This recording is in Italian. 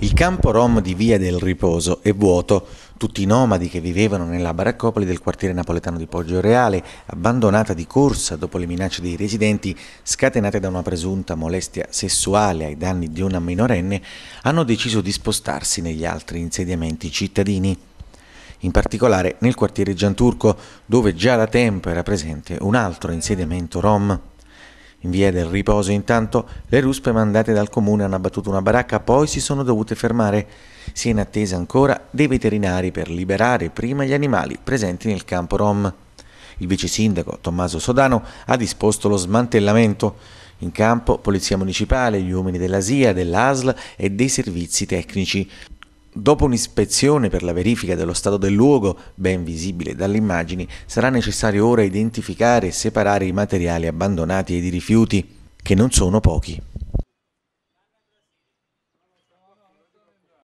Il campo rom di Via del Riposo è vuoto. Tutti i nomadi che vivevano nella baraccopoli del quartiere napoletano di Poggio Reale, abbandonata di corsa dopo le minacce dei residenti scatenate da una presunta molestia sessuale ai danni di una minorenne, hanno deciso di spostarsi negli altri insediamenti cittadini. In particolare nel quartiere Gianturco, dove già da tempo era presente un altro insediamento rom. In via del riposo, intanto, le ruspe mandate dal comune hanno abbattuto una baracca, poi si sono dovute fermare. Si è in attesa ancora dei veterinari per liberare prima gli animali presenti nel campo Rom. Il vice sindaco Tommaso Sodano ha disposto lo smantellamento. In campo polizia municipale, gli uomini della SIA, dell'ASL e dei servizi tecnici. Dopo un'ispezione per la verifica dello stato del luogo, ben visibile dalle immagini, sarà necessario ora identificare e separare i materiali abbandonati ed i rifiuti, che non sono pochi.